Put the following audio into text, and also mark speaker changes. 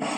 Speaker 1: Yeah.